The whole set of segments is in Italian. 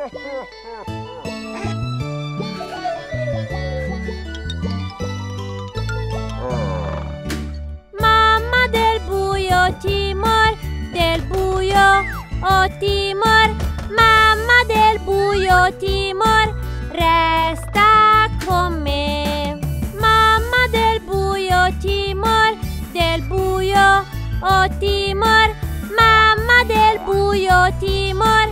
Mamma del buio timor, del buio oh timor, mamma del buio timor, resta con me. Mamma del buio timor, del buio oh timor, mamma del buio timor,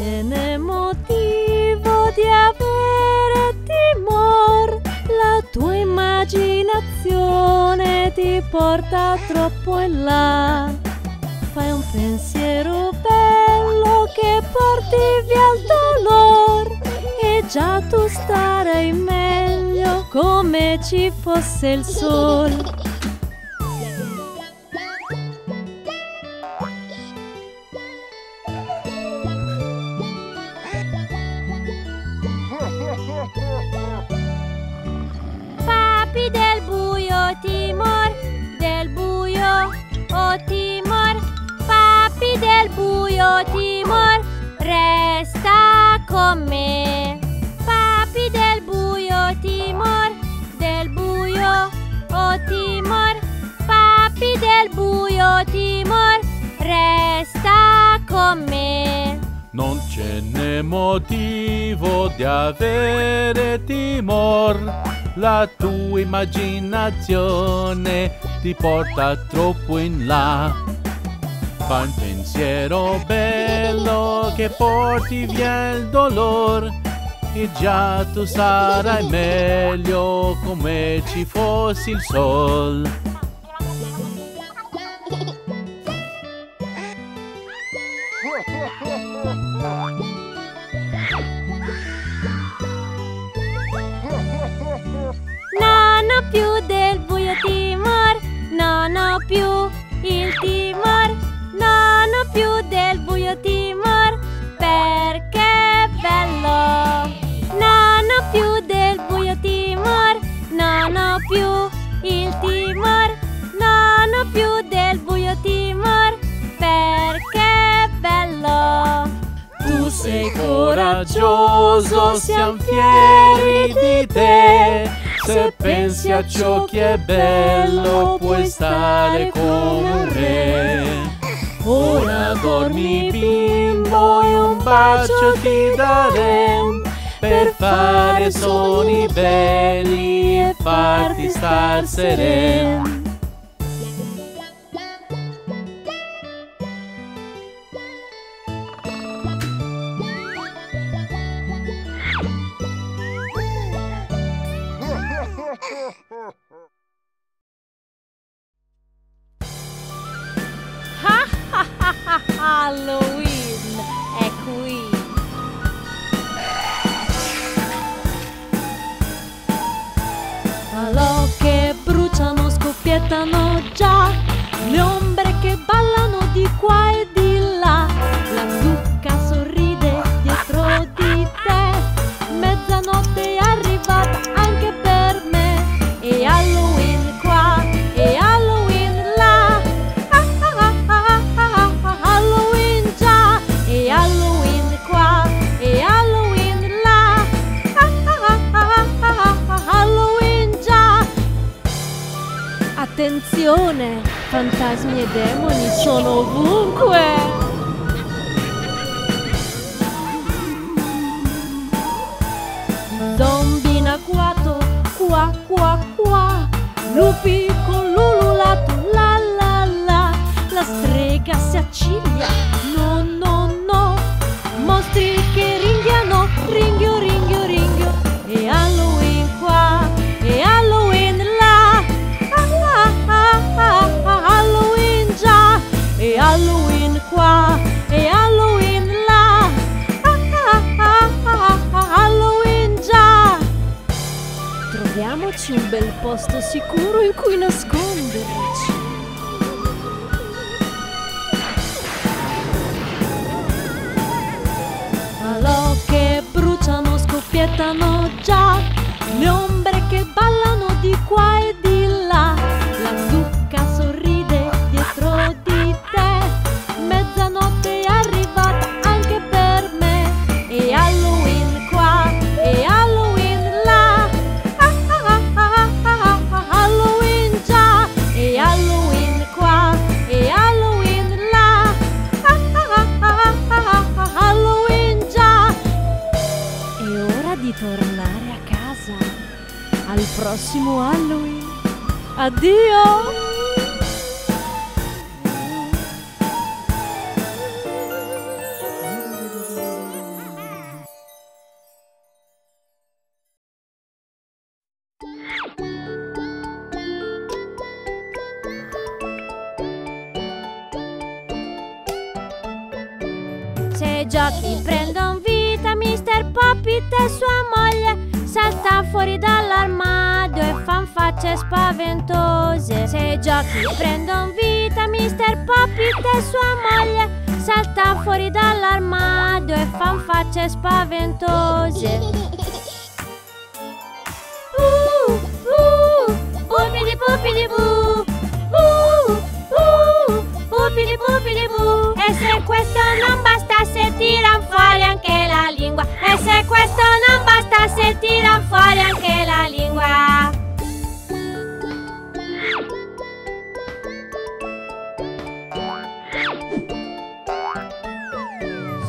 ce n'è motivo di avere timor, la tua immaginazione ti porta troppo in là. Fai un pensiero bello che porti via il dolore e già tu starai meglio come ci fosse il sole. Timor, resta con me. Papi del buio timor, del buio oh timor, papi del buio timor, resta con me. Non ce n'è motivo di avere timor, la tua immaginazione ti porta troppo in là. Fa un pensiero bello che porti via il dolore e già tu sarai meglio come ci fossi il sol. coraggioso, siamo fieri di te. Se pensi a ciò che è bello, puoi stare come un re. Ora dormi bimbo e un bacio ti daremo per fare suoni belli e farti star sereno. Halloween è qui. Falò che bruciano, scoppiettano già, le ombre che ballano di qua e di là. Attenzione, fantasmi e demoni sono ovunque. Zombie in agguato, qua qua qua, lupi con l'ululato, la la la, la strega si acciglia, no Troviamoci un bel posto sicuro in cui nasconderci. Falò che bruciano, scoppiettano già, le ombre al prossimo Halloween. Addio! Se i giochi prendono vita, Mr. Poppit e sua moglie salta fuori dall'armadio e fan facce spaventose. Se giochi prendono vita, Mr. Poppit e sua moglie salta fuori dall'armadio e fan facce spaventose. Uh, uh, pupili pupili bu. Uh, uh, pupili pupili bu. E se questo non bastasse tiran questo non bastasse tiran fuori anche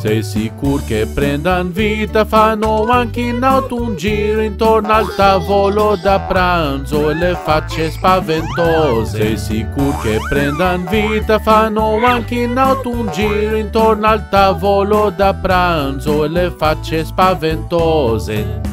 Sei sicur che prendan vita, fanno anche in auto un giro intorno al tavolo da pranzo e le facce spaventose. Sei sicur che prendan vita, fanno anche in auto un giro intorno al tavolo da pranzo e le facce spaventose.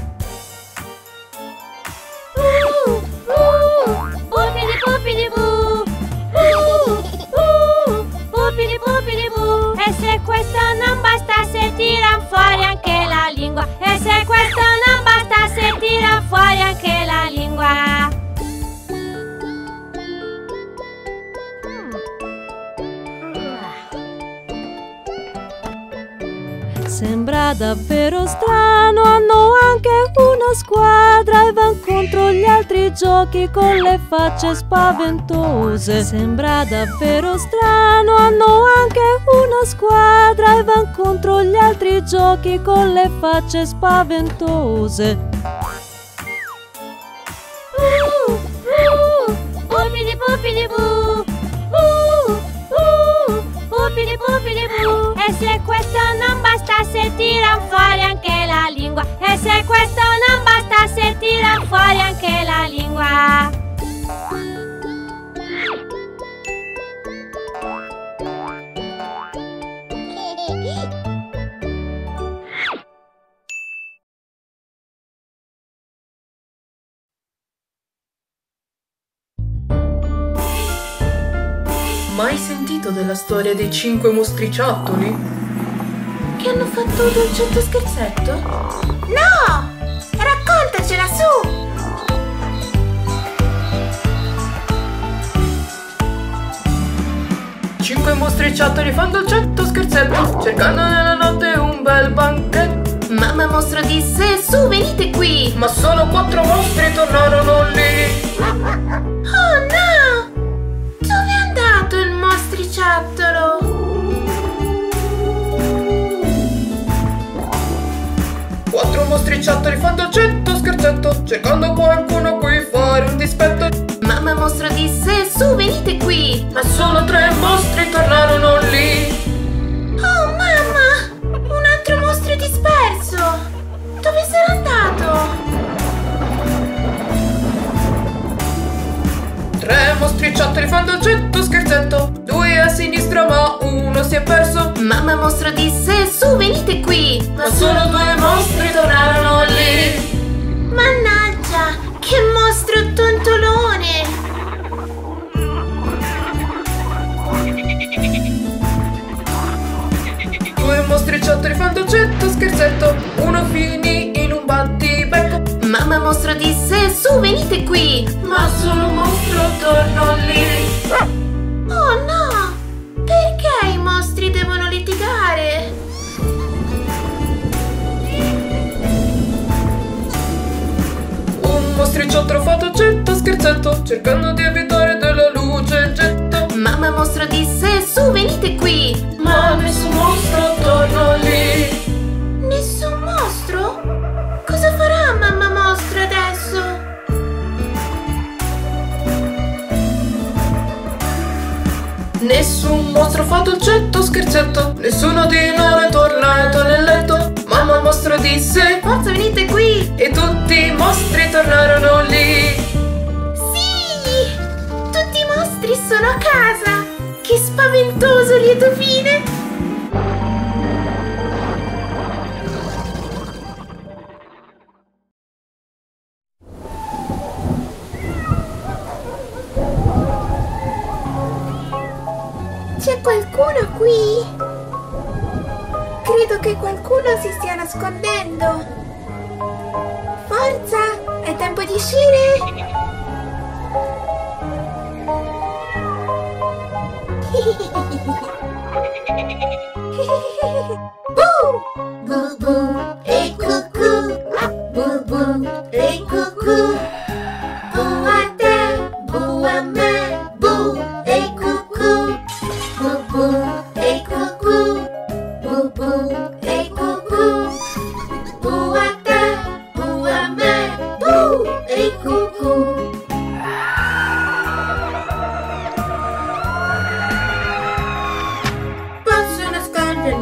Davvero strano, hanno anche una squadra e van contro gli altri giochi con le facce spaventose. Sembra davvero strano, hanno anche una squadra e van contro gli altri giochi con le facce spaventose. Uh, uh, pupili pupili bu. Uh, uh, pupili pupili bu. E se questo non bastasse tiran fuori anche la lingua. E se questo non bastasse tiran fuori anche la lingua. Mai sentito della storia dei cinque mostriciattoli? Che hanno fatto dolcetto scherzetto? No! Raccontacela su! Cinque mostriciattoli fanno dolcetto scherzetto, cercando nella notte un bel banchetto. Mamma mostro disse, su venite qui! Ma solo quattro mostri tornarono Quattro mostriciattoli fanno dolcetto scherzetto, cercando qualcuno a cui fare un dispetto. Mamma mostro disse, su venite qui! Ma solo tre mostri tornarono lì. Oh mamma! Un altro mostro è disperso! Dove sarà andato? Tre mostriciattoli fanno dolcetto scherzetto, due a sinistra ma uno si è perso. Mamma mostro disse, fa dolcetto scherzetto, cercando di evitare della luce il getto. Mamma mostro disse, su venite qui! Ma nessun mostro tornò lì. Nessun mostro? Cosa farà mamma mostro adesso? Nessun mostro fa dolcetto scherzetto, nessuno di loro è tornato nel letto. Ma Chiamo il mostro disse Forza, venite! E tutti i mostri tornarono lì Sì! Tutti i mostri sono a casa! Che spaventoso lieto fine! C'è qualcuno qui? Credo che qualcuno si stia nascondendo. Forza, è tempo di uscire. Boo! Boo boo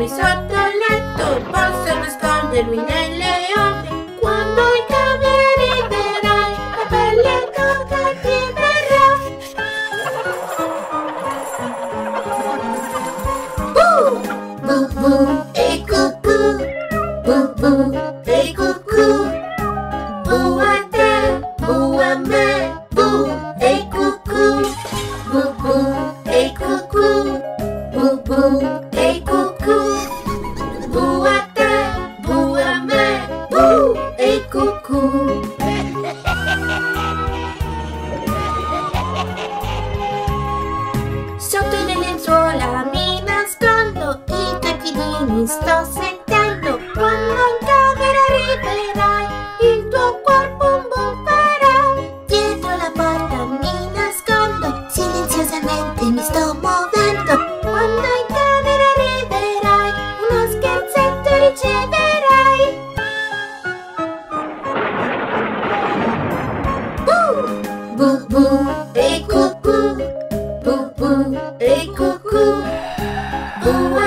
sotto il letto, posso nascondermi nelle beaucoup. ooh.